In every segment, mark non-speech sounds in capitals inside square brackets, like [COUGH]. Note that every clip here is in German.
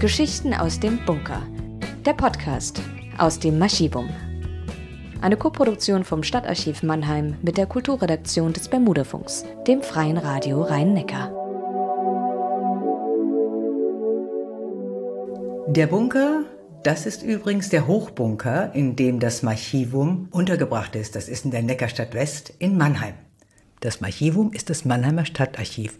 Geschichten aus dem Bunker. Der Podcast aus dem Maschivum. Eine Koproduktion vom Stadtarchiv Mannheim mit der Kulturredaktion des Bermudafunks, dem Freien Radio Rhein-Neckar. Der Bunker, das ist übrigens der Hochbunker, in dem das Archivum untergebracht ist. Das ist in der Neckarstadt West in Mannheim. Das Archivum ist das Mannheimer Stadtarchiv.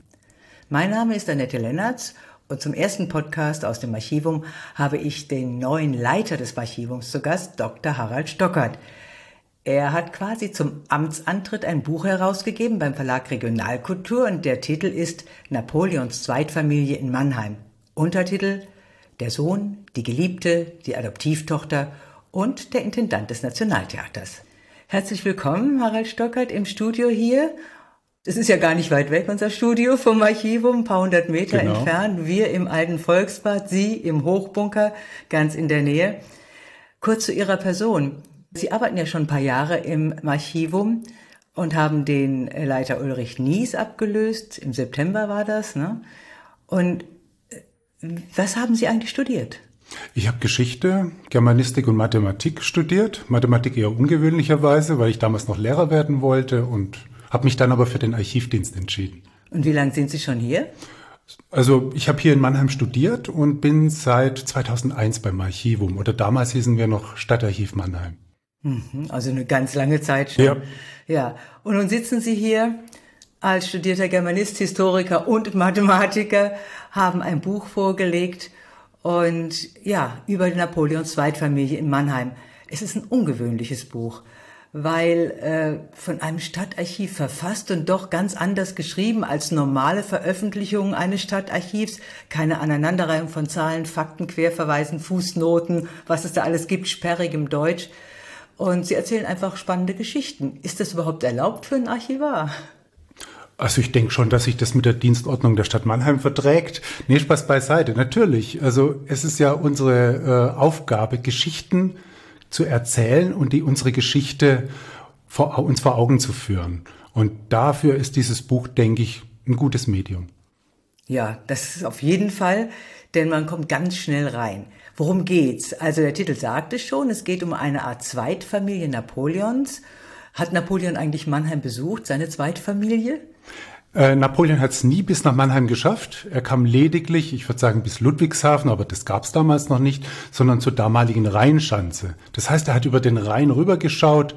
Mein Name ist Annette Lennertz und zum ersten Podcast aus dem Archivum habe ich den neuen Leiter des Archivums zu Gast, Dr. Harald Stockert. Er hat quasi zum Amtsantritt ein Buch herausgegeben beim Verlag Regionalkultur und der Titel ist Napoleons Zweitfamilie in Mannheim. Untertitel Der Sohn, die Geliebte, die Adoptivtochter und der Intendant des Nationaltheaters. Herzlich willkommen, Harald Stockert, im Studio hier es ist ja gar nicht weit weg, unser Studio vom Archivum, ein paar hundert Meter genau. entfernt. Wir im alten Volksbad, Sie im Hochbunker, ganz in der Nähe. Kurz zu Ihrer Person. Sie arbeiten ja schon ein paar Jahre im Archivum und haben den Leiter Ulrich Nies abgelöst. Im September war das. Ne? Und äh, was haben Sie eigentlich studiert? Ich habe Geschichte, Germanistik und Mathematik studiert. Mathematik eher ungewöhnlicherweise, weil ich damals noch Lehrer werden wollte und habe mich dann aber für den Archivdienst entschieden. Und wie lange sind Sie schon hier? Also ich habe hier in Mannheim studiert und bin seit 2001 beim Archivum oder damals hießen wir noch Stadtarchiv Mannheim. Mhm, also eine ganz lange Zeit schon. Ja. ja. Und nun sitzen Sie hier als studierter Germanist, Historiker und Mathematiker, haben ein Buch vorgelegt und ja, über die Napoleons Zweitfamilie in Mannheim. Es ist ein ungewöhnliches Buch weil äh, von einem Stadtarchiv verfasst und doch ganz anders geschrieben als normale Veröffentlichungen eines Stadtarchivs. Keine Aneinanderreihung von Zahlen, Fakten, Querverweisen, Fußnoten, was es da alles gibt, sperrigem Deutsch. Und sie erzählen einfach spannende Geschichten. Ist das überhaupt erlaubt für einen Archivar? Also ich denke schon, dass sich das mit der Dienstordnung der Stadt Mannheim verträgt. Nee, Spaß beiseite, natürlich. Also es ist ja unsere äh, Aufgabe, Geschichten zu erzählen und die unsere Geschichte vor, uns vor Augen zu führen. Und dafür ist dieses Buch, denke ich, ein gutes Medium. Ja, das ist auf jeden Fall, denn man kommt ganz schnell rein. Worum geht's? Also der Titel sagt es schon, es geht um eine Art Zweitfamilie Napoleons. Hat Napoleon eigentlich Mannheim besucht, seine Zweitfamilie? Äh, Napoleon hat es nie bis nach Mannheim geschafft. Er kam lediglich, ich würde sagen, bis Ludwigshafen, aber das gab es damals noch nicht, sondern zur damaligen Rheinschanze. Das heißt, er hat über den Rhein rübergeschaut,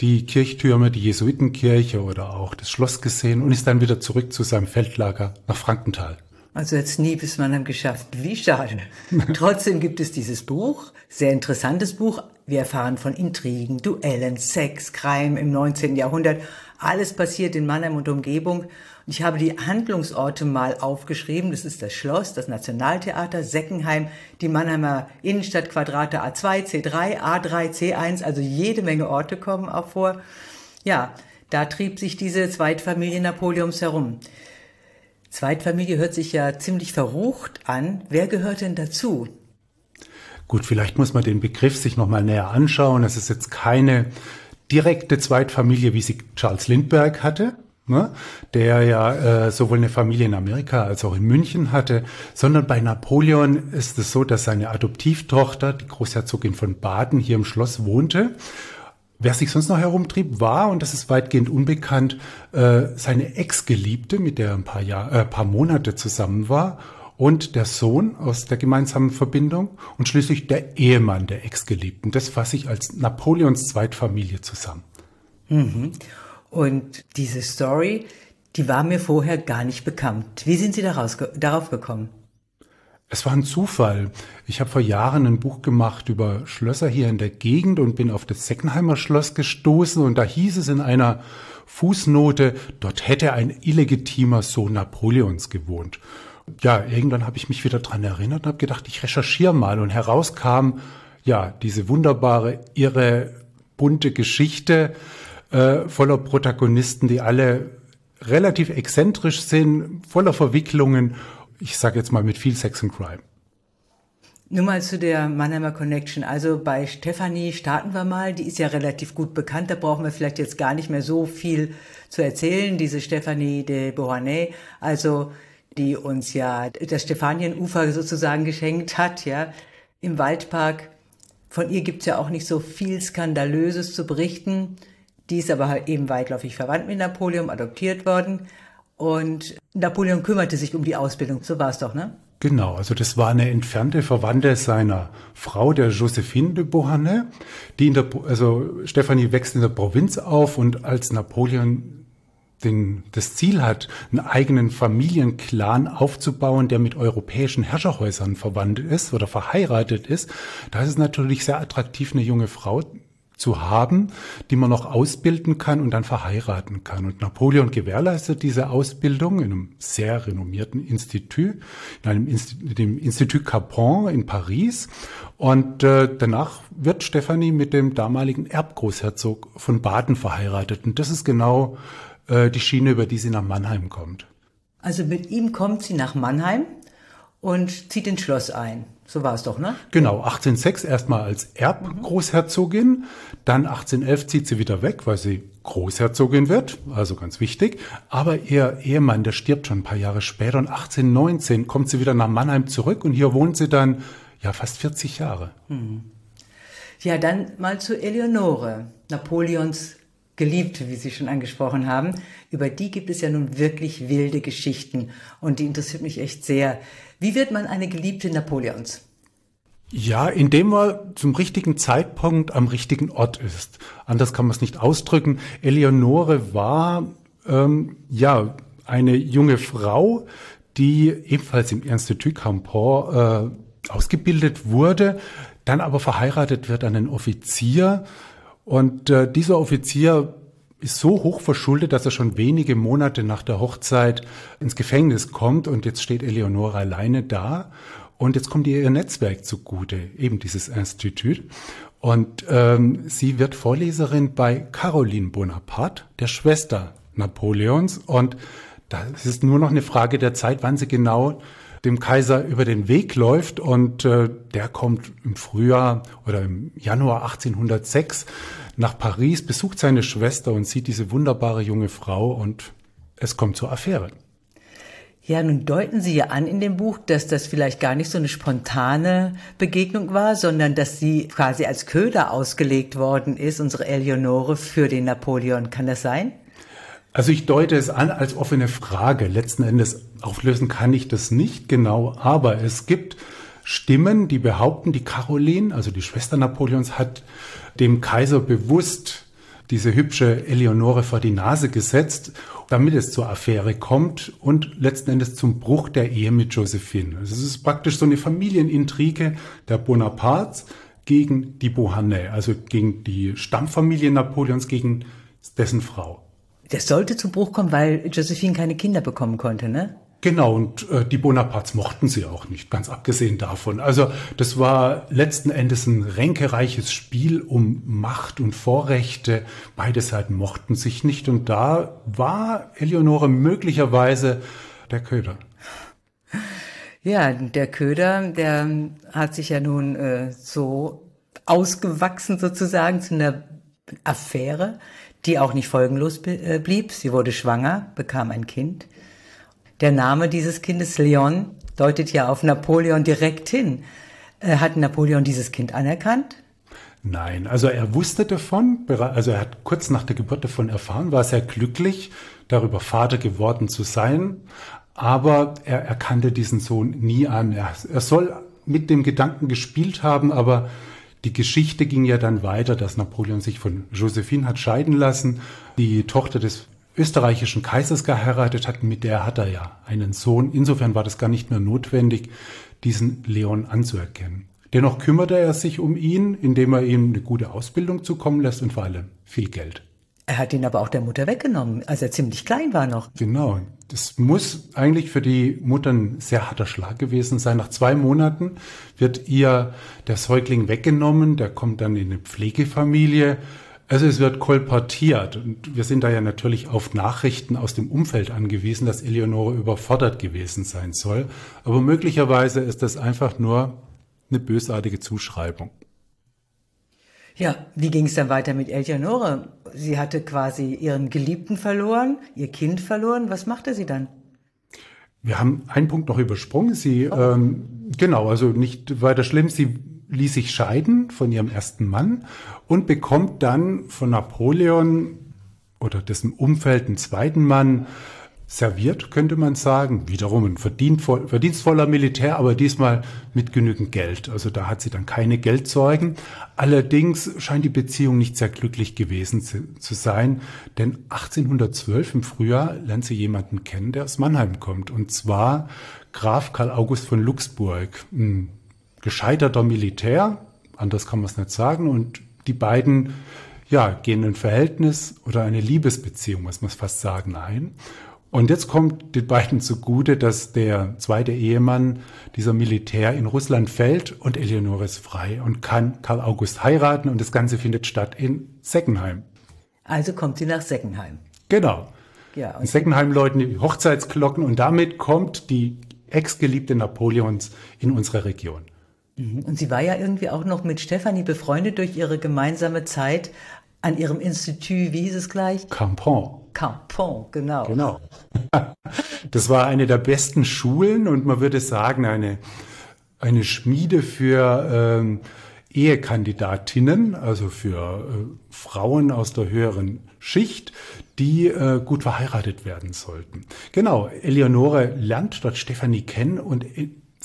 die Kirchtürme, die Jesuitenkirche oder auch das Schloss gesehen und ist dann wieder zurück zu seinem Feldlager nach Frankenthal. Also jetzt nie bis Mannheim geschafft. Wie schade. [LAUGHS] Trotzdem gibt es dieses Buch, sehr interessantes Buch. Wir erfahren von Intrigen, Duellen, Sex, Crime im 19. Jahrhundert. Alles passiert in Mannheim und Umgebung. Und ich habe die Handlungsorte mal aufgeschrieben. Das ist das Schloss, das Nationaltheater, Seckenheim, die Mannheimer Innenstadtquadrate A2, C3, A3, C1, also jede Menge Orte kommen auch vor. Ja, da trieb sich diese Zweitfamilie Napoleons herum. Zweitfamilie hört sich ja ziemlich verrucht an. Wer gehört denn dazu? Gut, vielleicht muss man den Begriff sich nochmal näher anschauen. Es ist jetzt keine direkte Zweitfamilie, wie sie Charles Lindbergh hatte, ne? der ja äh, sowohl eine Familie in Amerika als auch in München hatte, sondern bei Napoleon ist es so, dass seine Adoptivtochter, die Großherzogin von Baden, hier im Schloss wohnte Wer sich sonst noch herumtrieb, war, und das ist weitgehend unbekannt, äh, seine Ex-Geliebte, mit der er ein paar, Jahr, äh, paar Monate zusammen war, und der Sohn aus der gemeinsamen Verbindung und schließlich der Ehemann der Ex-Geliebten. Das fasse ich als Napoleons Zweitfamilie zusammen. Mhm. Und diese Story, die war mir vorher gar nicht bekannt. Wie sind Sie daraus, darauf gekommen? Es war ein Zufall. Ich habe vor Jahren ein Buch gemacht über Schlösser hier in der Gegend und bin auf das Seckenheimer Schloss gestoßen und da hieß es in einer Fußnote, dort hätte ein illegitimer Sohn Napoleons gewohnt. Ja, irgendwann habe ich mich wieder dran erinnert und habe gedacht, ich recherchiere mal und herauskam ja diese wunderbare, irre, bunte Geschichte äh, voller Protagonisten, die alle relativ exzentrisch sind, voller Verwicklungen ich sage jetzt mal mit viel Sex and Crime. Nur mal zu der Mannheimer Connection. Also bei Stefanie starten wir mal. Die ist ja relativ gut bekannt. Da brauchen wir vielleicht jetzt gar nicht mehr so viel zu erzählen. Diese Stefanie de Beauharnais. Also die uns ja das Stefanienufer sozusagen geschenkt hat, ja, im Waldpark. Von ihr gibt's ja auch nicht so viel Skandalöses zu berichten. Die ist aber eben weitläufig verwandt mit Napoleon, adoptiert worden. Und Napoleon kümmerte sich um die Ausbildung. So war es doch, ne? Genau, also das war eine entfernte Verwandte seiner Frau, der Josephine de Beauharnais, die in der, also Stephanie wächst in der Provinz auf und als Napoleon den, das Ziel hat, einen eigenen Familienclan aufzubauen, der mit europäischen Herrscherhäusern verwandt ist oder verheiratet ist, da ist es natürlich sehr attraktiv, eine junge Frau zu haben, die man noch ausbilden kann und dann verheiraten kann. Und Napoleon gewährleistet diese Ausbildung in einem sehr renommierten Institut, in einem Institut, dem Institut Capon in Paris. Und äh, danach wird Stephanie mit dem damaligen Erbgroßherzog von Baden verheiratet. Und das ist genau äh, die Schiene, über die sie nach Mannheim kommt. Also mit ihm kommt sie nach Mannheim und zieht ins Schloss ein. So war es doch, ne? Genau, 1806 erstmal als Erbgroßherzogin, dann 1811 zieht sie wieder weg, weil sie Großherzogin wird, also ganz wichtig. Aber ihr Ehemann, der stirbt schon ein paar Jahre später und 1819 kommt sie wieder nach Mannheim zurück und hier wohnt sie dann ja fast 40 Jahre. Hm. Ja, dann mal zu Eleonore, Napoleons Geliebte, wie Sie schon angesprochen haben. Über die gibt es ja nun wirklich wilde Geschichten und die interessiert mich echt sehr. Wie wird man eine Geliebte Napoleons? Ja, indem man zum richtigen Zeitpunkt am richtigen Ort ist. Anders kann man es nicht ausdrücken. Eleonore war ähm, ja eine junge Frau, die ebenfalls im Institut Campor äh, ausgebildet wurde, dann aber verheiratet wird an einen Offizier. Und äh, dieser Offizier ist so hoch verschuldet, dass er schon wenige Monate nach der Hochzeit ins Gefängnis kommt und jetzt steht Eleonore alleine da und jetzt kommt ihr ihr Netzwerk zugute, eben dieses Institut. Und ähm, sie wird Vorleserin bei Caroline Bonaparte, der Schwester Napoleons. Und das ist nur noch eine Frage der Zeit, wann sie genau dem Kaiser über den Weg läuft. Und äh, der kommt im Frühjahr oder im Januar 1806 nach Paris, besucht seine Schwester und sieht diese wunderbare junge Frau und es kommt zur Affäre. Ja, nun deuten Sie ja an in dem Buch, dass das vielleicht gar nicht so eine spontane Begegnung war, sondern dass sie quasi als Köder ausgelegt worden ist, unsere Eleonore, für den Napoleon. Kann das sein? Also ich deute es an als offene Frage. Letzten Endes auflösen kann ich das nicht genau, aber es gibt Stimmen, die behaupten, die Caroline, also die Schwester Napoleons, hat dem Kaiser bewusst diese hübsche Eleonore vor die Nase gesetzt, damit es zur Affäre kommt und letzten Endes zum Bruch der Ehe mit Josephine. Also es ist praktisch so eine Familienintrige der Bonapartes gegen die Beauharnais, also gegen die Stammfamilie Napoleons, gegen dessen Frau. Das sollte zum Bruch kommen, weil Josephine keine Kinder bekommen konnte, ne? Genau, und äh, die Bonapartes mochten sie auch nicht, ganz abgesehen davon. Also das war letzten Endes ein ränkereiches Spiel um Macht und Vorrechte. Beide Seiten mochten sich nicht und da war Eleonore möglicherweise der Köder. Ja, der Köder, der hat sich ja nun äh, so ausgewachsen sozusagen zu einer Affäre, die auch nicht folgenlos äh, blieb. Sie wurde schwanger, bekam ein Kind. Der Name dieses Kindes Leon deutet ja auf Napoleon direkt hin. Äh, hat Napoleon dieses Kind anerkannt? Nein, also er wusste davon, also er hat kurz nach der Geburt davon erfahren, war sehr glücklich, darüber Vater geworden zu sein, aber er erkannte diesen Sohn nie an. Er, er soll mit dem Gedanken gespielt haben, aber die Geschichte ging ja dann weiter, dass Napoleon sich von Josephine hat scheiden lassen. Die Tochter des österreichischen Kaisers geheiratet hat, mit der hat er ja einen Sohn. Insofern war das gar nicht mehr notwendig, diesen Leon anzuerkennen. Dennoch kümmerte er sich um ihn, indem er ihm eine gute Ausbildung zukommen lässt und vor allem viel Geld. Er hat ihn aber auch der Mutter weggenommen, als er ziemlich klein war noch. Genau. Das muss eigentlich für die Mutter ein sehr harter Schlag gewesen sein. Nach zwei Monaten wird ihr der Säugling weggenommen, der kommt dann in eine Pflegefamilie also es wird kolportiert und wir sind da ja natürlich auf Nachrichten aus dem Umfeld angewiesen, dass Eleonore überfordert gewesen sein soll. Aber möglicherweise ist das einfach nur eine bösartige Zuschreibung. Ja, wie ging es dann weiter mit Eleonore? Sie hatte quasi ihren Geliebten verloren, ihr Kind verloren. Was machte sie dann? Wir haben einen Punkt noch übersprungen. Sie, oh. ähm, genau, also nicht weiter schlimm. Sie ließ sich scheiden von ihrem ersten Mann und bekommt dann von Napoleon oder dessen Umfeld einen zweiten Mann serviert, könnte man sagen. Wiederum ein verdienstvoller Militär, aber diesmal mit genügend Geld. Also da hat sie dann keine Geldzeugen. Allerdings scheint die Beziehung nicht sehr glücklich gewesen zu sein, denn 1812 im Frühjahr lernt sie jemanden kennen, der aus Mannheim kommt. Und zwar Graf Karl August von Luxemburg, ein gescheiterter Militär, anders kann man es nicht sagen. Und die beiden ja, gehen ein Verhältnis oder eine Liebesbeziehung, muss man fast sagen, ein. Und jetzt kommt den beiden zugute, dass der zweite Ehemann dieser Militär in Russland fällt und Eleonore ist frei und kann Karl August heiraten und das Ganze findet statt in Seckenheim. Also kommt sie nach Seckenheim. Genau. Ja, in Seckenheim läuten die Hochzeitsglocken und damit kommt die Ex-Geliebte Napoleons in unsere Region. Mhm. Und sie war ja irgendwie auch noch mit Stefanie befreundet durch ihre gemeinsame Zeit an ihrem Institut, wie hieß es gleich? Campon. Campon, genau. Genau. [LAUGHS] Das war eine der besten Schulen und man würde sagen, eine, eine Schmiede für ähm, Ehekandidatinnen, also für äh, Frauen aus der höheren Schicht, die äh, gut verheiratet werden sollten. Genau, Eleonore lernt dort Stefanie kennen und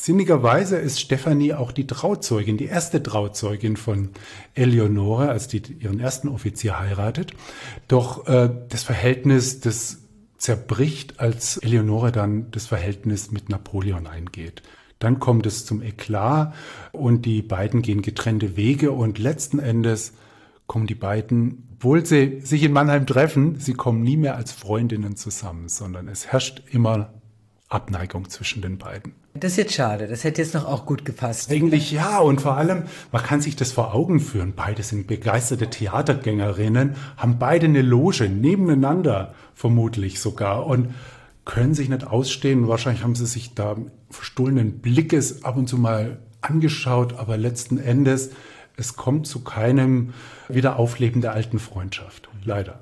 Sinnigerweise ist Stefanie auch die Trauzeugin, die erste Trauzeugin von Eleonore, als die ihren ersten Offizier heiratet. Doch äh, das Verhältnis, das zerbricht, als Eleonore dann das Verhältnis mit Napoleon eingeht. Dann kommt es zum Eklat und die beiden gehen getrennte Wege und letzten Endes kommen die beiden, obwohl sie sich in Mannheim treffen, sie kommen nie mehr als Freundinnen zusammen, sondern es herrscht immer Abneigung zwischen den beiden. Das ist jetzt schade, das hätte jetzt noch auch gut gepasst. Eigentlich ja, und vor allem, man kann sich das vor Augen führen. Beide sind begeisterte Theatergängerinnen, haben beide eine Loge nebeneinander, vermutlich sogar, und können sich nicht ausstehen. Wahrscheinlich haben sie sich da verstohlenen Blickes ab und zu mal angeschaut, aber letzten Endes, es kommt zu keinem Wiederaufleben der alten Freundschaft. Leider.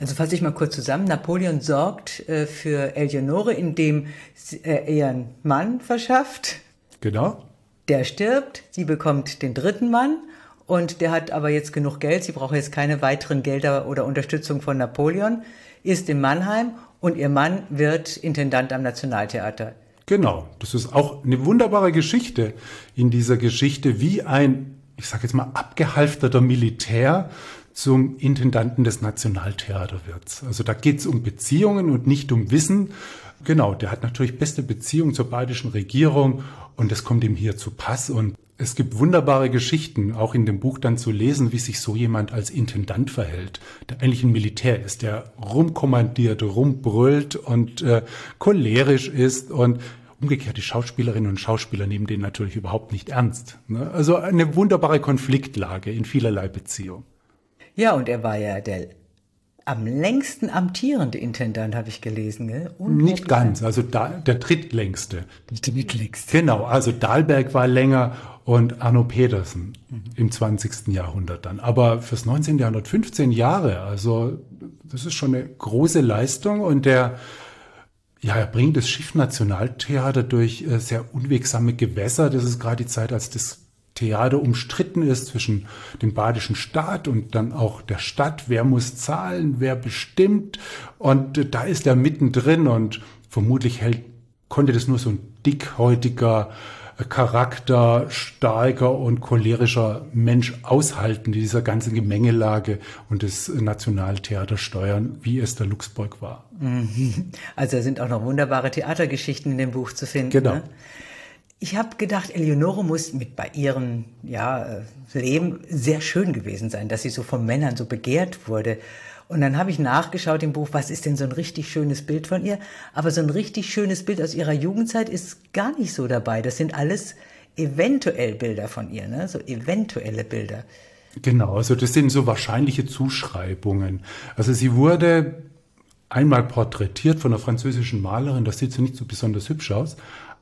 Also fasse ich mal kurz zusammen. Napoleon sorgt äh, für Eleonore, indem er äh, ihren Mann verschafft. Genau. Der stirbt, sie bekommt den dritten Mann und der hat aber jetzt genug Geld, sie braucht jetzt keine weiteren Gelder oder Unterstützung von Napoleon, ist in Mannheim und ihr Mann wird Intendant am Nationaltheater. Genau, das ist auch eine wunderbare Geschichte in dieser Geschichte, wie ein, ich sage jetzt mal, abgehalfterter Militär zum Intendanten des Nationaltheaterwirts. Also da geht es um Beziehungen und nicht um Wissen. Genau, der hat natürlich beste Beziehungen zur badischen Regierung und das kommt ihm hier zu Pass. Und es gibt wunderbare Geschichten, auch in dem Buch dann zu lesen, wie sich so jemand als Intendant verhält, der eigentlich ein Militär ist, der rumkommandiert, rumbrüllt und äh, cholerisch ist und umgekehrt die Schauspielerinnen und Schauspieler nehmen den natürlich überhaupt nicht ernst. Ne? Also eine wunderbare Konfliktlage in vielerlei Beziehungen. Ja, und er war ja der am längsten amtierende Intendant, habe ich gelesen. Gell? Nicht ganz, also da, der drittlängste. Drittlängste. Genau, also Dahlberg war länger und Arno Petersen mhm. im 20. Jahrhundert dann. Aber fürs 19. Jahrhundert 15 Jahre, also das ist schon eine große Leistung und der ja, er bringt das Schiffnationaltheater durch äh, sehr unwegsame Gewässer. Das ist gerade die Zeit, als das Theater umstritten ist zwischen dem badischen Staat und dann auch der Stadt. Wer muss zahlen, wer bestimmt? Und da ist er mittendrin und vermutlich hält, konnte das nur so ein dickhäutiger, äh, charakterstarker und cholerischer Mensch aushalten, die dieser ganzen Gemengelage und das Nationaltheater steuern, wie es der Luxemburg war. Mhm. Also da sind auch noch wunderbare Theatergeschichten in dem Buch zu finden. Genau. Ne? Ich habe gedacht, Eleonore muss mit bei ihrem ja, äh, Leben sehr schön gewesen sein, dass sie so von Männern so begehrt wurde. Und dann habe ich nachgeschaut im Buch, was ist denn so ein richtig schönes Bild von ihr? Aber so ein richtig schönes Bild aus ihrer Jugendzeit ist gar nicht so dabei. Das sind alles eventuell Bilder von ihr, ne? so eventuelle Bilder. Genau, also das sind so wahrscheinliche Zuschreibungen. Also sie wurde einmal porträtiert von einer französischen Malerin, das sieht sie nicht so besonders hübsch aus,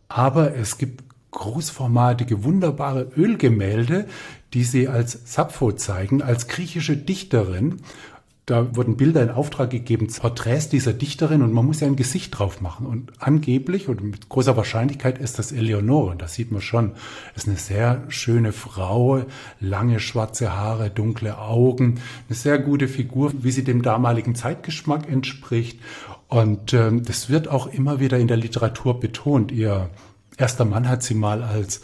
aber es gibt großformatige, wunderbare Ölgemälde, die sie als Sappho zeigen, als griechische Dichterin. da wurden Bilder in Auftrag gegeben, Porträts dieser Dichterin und man muss ja ein Gesicht drauf machen. Und angeblich und mit großer Wahrscheinlichkeit ist das Eleonore. Und das sieht man schon. Ist eine sehr schöne Frau, lange schwarze Haare, dunkle Augen, eine sehr gute Figur, wie sie dem damaligen Zeitgeschmack entspricht. Und ähm, das wird auch immer wieder in der Literatur betont. Ihr erster Mann hat sie mal als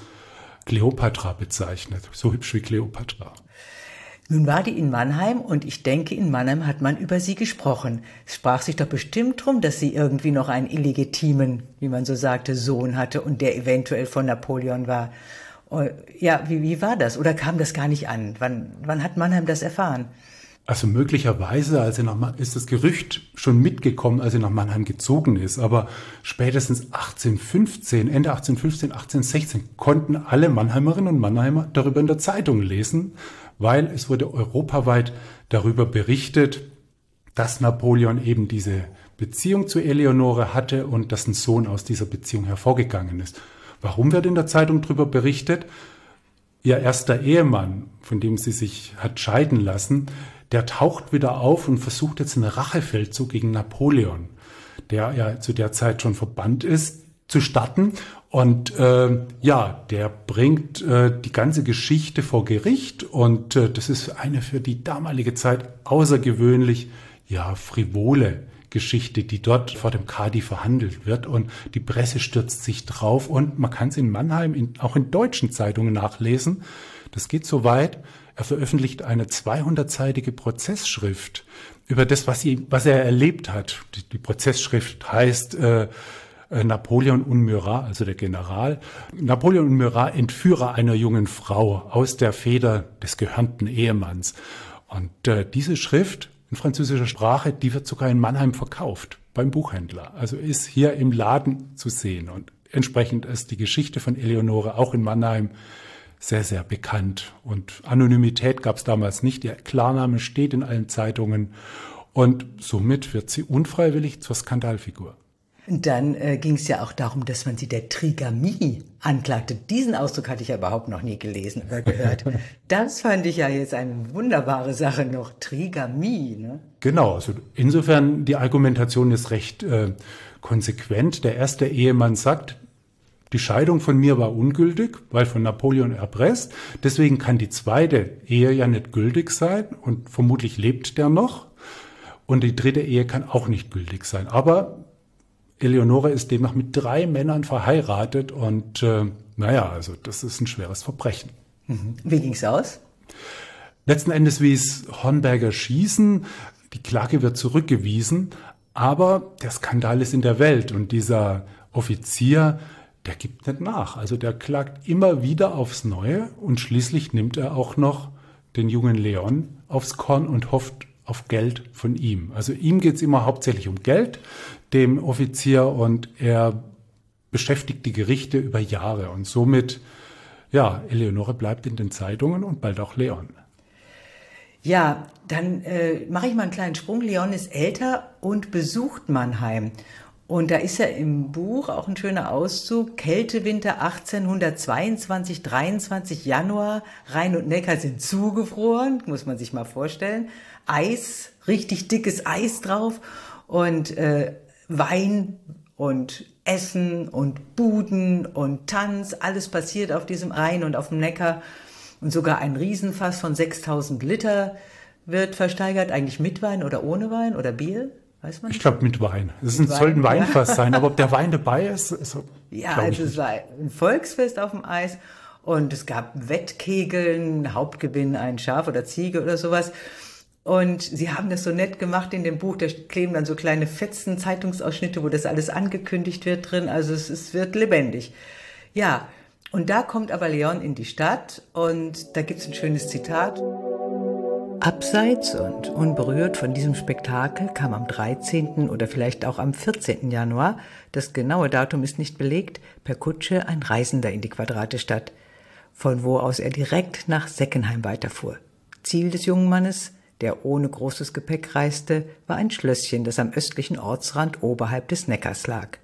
Kleopatra bezeichnet, so hübsch wie Kleopatra. Nun war die in Mannheim und ich denke, in Mannheim hat man über sie gesprochen. Es sprach sich doch bestimmt drum, dass sie irgendwie noch einen illegitimen, wie man so sagte, Sohn hatte und der eventuell von Napoleon war. Oh, ja, wie, wie war das? Oder kam das gar nicht an? Wann, wann hat Mannheim das erfahren? Also möglicherweise als er nach, ist das Gerücht schon mitgekommen, als er nach Mannheim gezogen ist. Aber spätestens 1815, Ende 1815, 1816 konnten alle Mannheimerinnen und Mannheimer darüber in der Zeitung lesen, weil es wurde europaweit darüber berichtet, dass Napoleon eben diese Beziehung zu Eleonore hatte und dass ein Sohn aus dieser Beziehung hervorgegangen ist. Warum wird in der Zeitung darüber berichtet? Ihr erster Ehemann, von dem sie sich hat scheiden lassen, der taucht wieder auf und versucht jetzt einen Rachefeldzug gegen Napoleon, der ja zu der Zeit schon verbannt ist, zu starten. Und äh, ja, der bringt äh, die ganze Geschichte vor Gericht und äh, das ist eine für die damalige Zeit außergewöhnlich, ja, frivole Geschichte, die dort vor dem Kadi verhandelt wird und die Presse stürzt sich drauf und man kann es in Mannheim in, auch in deutschen Zeitungen nachlesen. Das geht so weit. Er veröffentlicht eine 200-seitige Prozessschrift über das, was, sie, was er erlebt hat. Die, die Prozessschrift heißt äh, äh, Napoleon und Murat, also der General. Napoleon und Murat, Entführer einer jungen Frau aus der Feder des gehörnten Ehemanns. Und äh, diese Schrift in französischer Sprache, die wird sogar in Mannheim verkauft beim Buchhändler. Also ist hier im Laden zu sehen. Und entsprechend ist die Geschichte von Eleonore auch in Mannheim sehr, sehr bekannt. Und Anonymität gab es damals nicht. Der Klarname steht in allen Zeitungen. Und somit wird sie unfreiwillig zur Skandalfigur. Dann äh, ging es ja auch darum, dass man sie der Trigamie anklagte. Diesen Ausdruck hatte ich ja überhaupt noch nie gelesen oder gehört. [LAUGHS] das fand ich ja jetzt eine wunderbare Sache noch. Trigamie, ne? Genau, also insofern die Argumentation ist recht äh, konsequent. Der erste Ehemann sagt, die Scheidung von mir war ungültig, weil von Napoleon erpresst. Deswegen kann die zweite Ehe ja nicht gültig sein und vermutlich lebt der noch. Und die dritte Ehe kann auch nicht gültig sein. Aber Eleonore ist demnach mit drei Männern verheiratet und äh, naja, also das ist ein schweres Verbrechen. Mhm. Wie ging's aus? Letzten Endes wies Hornberger Schießen. Die Klage wird zurückgewiesen, aber der Skandal ist in der Welt und dieser Offizier, der gibt nicht nach. Also der klagt immer wieder aufs Neue und schließlich nimmt er auch noch den jungen Leon aufs Korn und hofft auf Geld von ihm. Also ihm geht es immer hauptsächlich um Geld, dem Offizier, und er beschäftigt die Gerichte über Jahre. Und somit, ja, Eleonore bleibt in den Zeitungen und bald auch Leon. Ja, dann äh, mache ich mal einen kleinen Sprung. Leon ist älter und besucht Mannheim. Und da ist ja im Buch auch ein schöner Auszug. Kältewinter 1822, 23 Januar. Rhein und Neckar sind zugefroren, muss man sich mal vorstellen. Eis, richtig dickes Eis drauf und äh, Wein und Essen und Buden und Tanz, alles passiert auf diesem Rhein und auf dem Neckar. Und sogar ein Riesenfass von 6000 Liter wird versteigert, eigentlich mit Wein oder ohne Wein oder Bier. Weiß man ich glaube mit Wein. Es soll ein Weinfass ja. sein, aber ob der Wein dabei ist, ist Ja, also es war ein Volksfest auf dem Eis und es gab Wettkegeln, Hauptgewinn ein Schaf oder Ziege oder sowas. Und sie haben das so nett gemacht in dem Buch, da kleben dann so kleine Fetzen, Zeitungsausschnitte, wo das alles angekündigt wird drin. Also es, es wird lebendig. Ja, und da kommt aber Leon in die Stadt und da gibt's ein schönes Zitat. Abseits und unberührt von diesem Spektakel kam am 13. oder vielleicht auch am 14. Januar, das genaue Datum ist nicht belegt, per Kutsche ein Reisender in die Quadratestadt, von wo aus er direkt nach Seckenheim weiterfuhr. Ziel des jungen Mannes der ohne großes Gepäck reiste, war ein Schlösschen, das am östlichen Ortsrand oberhalb des Neckars lag.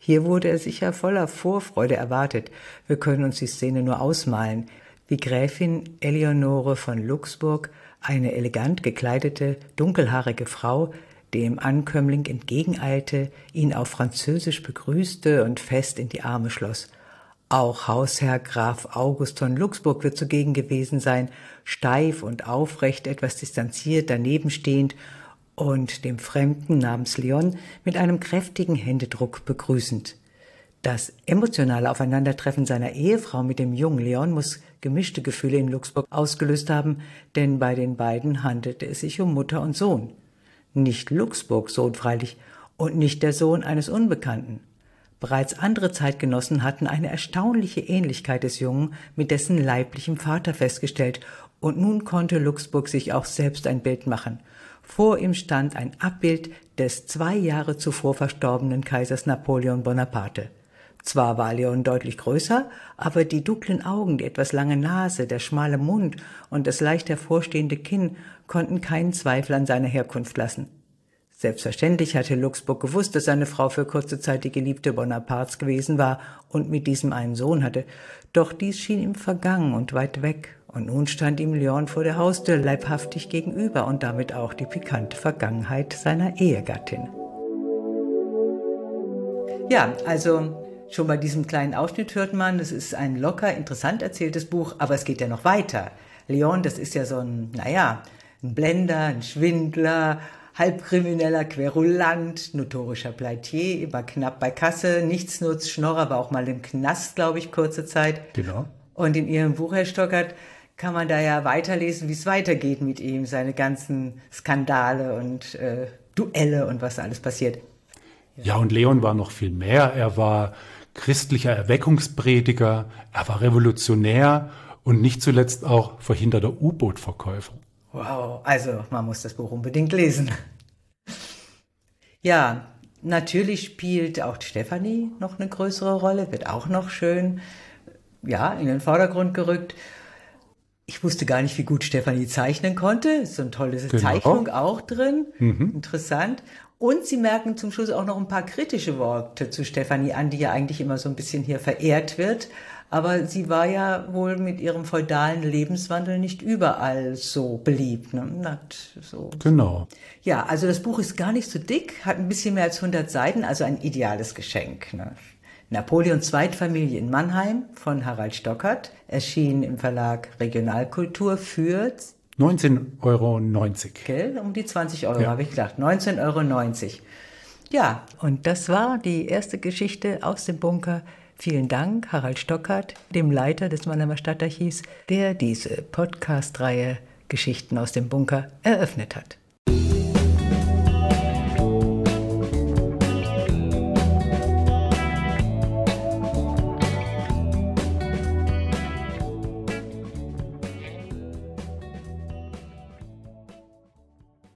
Hier wurde er sicher voller Vorfreude erwartet. Wir können uns die Szene nur ausmalen, wie Gräfin Eleonore von Luxburg eine elegant gekleidete, dunkelhaarige Frau, dem Ankömmling entgegeneilte, ihn auf Französisch begrüßte und fest in die Arme schloss. Auch Hausherr Graf August von Luxburg wird zugegen gewesen sein, steif und aufrecht, etwas distanziert daneben stehend und dem Fremden namens Leon mit einem kräftigen Händedruck begrüßend. Das emotionale Aufeinandertreffen seiner Ehefrau mit dem jungen Leon muss gemischte Gefühle in Luxburg ausgelöst haben, denn bei den beiden handelte es sich um Mutter und Sohn. Nicht Luxburgs Sohn freilich und nicht der Sohn eines Unbekannten. Bereits andere Zeitgenossen hatten eine erstaunliche Ähnlichkeit des Jungen mit dessen leiblichem Vater festgestellt, und nun konnte Luxburg sich auch selbst ein Bild machen. Vor ihm stand ein Abbild des zwei Jahre zuvor verstorbenen Kaisers Napoleon Bonaparte. Zwar war Leon deutlich größer, aber die dunklen Augen, die etwas lange Nase, der schmale Mund und das leicht hervorstehende Kinn konnten keinen Zweifel an seiner Herkunft lassen. Selbstverständlich hatte Luxburg gewusst, dass seine Frau für kurze Zeit die Geliebte Bonapartes gewesen war und mit diesem einen Sohn hatte, doch dies schien ihm vergangen und weit weg, und nun stand ihm Leon vor der Haustür leibhaftig gegenüber und damit auch die pikante Vergangenheit seiner Ehegattin. Ja, also Schon bei diesem kleinen Ausschnitt hört man, es ist ein locker, interessant erzähltes Buch, aber es geht ja noch weiter. Leon, das ist ja so ein, naja, ein Blender, ein Schwindler, halbkrimineller Querulant, notorischer Pleitier, immer knapp bei Kasse, Nichtsnutz, Schnorrer, war auch mal im Knast, glaube ich, kurze Zeit. Genau. Und in Ihrem Buch, Herr Stockert, kann man da ja weiterlesen, wie es weitergeht mit ihm, seine ganzen Skandale und äh, Duelle und was alles passiert. Ja. ja, und Leon war noch viel mehr. Er war christlicher Erweckungsprediger, er war Revolutionär und nicht zuletzt auch verhinderter U-Boot-Verkäufer. Wow, also man muss das Buch unbedingt lesen. Ja, natürlich spielt auch Stefanie noch eine größere Rolle, wird auch noch schön ja, in den Vordergrund gerückt. Ich wusste gar nicht, wie gut Stefanie zeichnen konnte. Ist so eine tolle genau. Zeichnung auch drin. Mhm. Interessant. Und sie merken zum Schluss auch noch ein paar kritische Worte zu Stefanie an, die ja eigentlich immer so ein bisschen hier verehrt wird. Aber sie war ja wohl mit ihrem feudalen Lebenswandel nicht überall so beliebt. Ne? So. Genau. Ja, also das Buch ist gar nicht so dick, hat ein bisschen mehr als 100 Seiten, also ein ideales Geschenk. Ne? Napoleons Zweitfamilie in Mannheim von Harald Stockert erschien im Verlag Regionalkultur für 19,90 Euro. Gell? Um die 20 Euro ja. habe ich gedacht. 19,90 Euro. Ja, und das war die erste Geschichte aus dem Bunker. Vielen Dank, Harald Stockert, dem Leiter des Mannheimer Stadtarchivs, der diese Podcast-Reihe Geschichten aus dem Bunker eröffnet hat.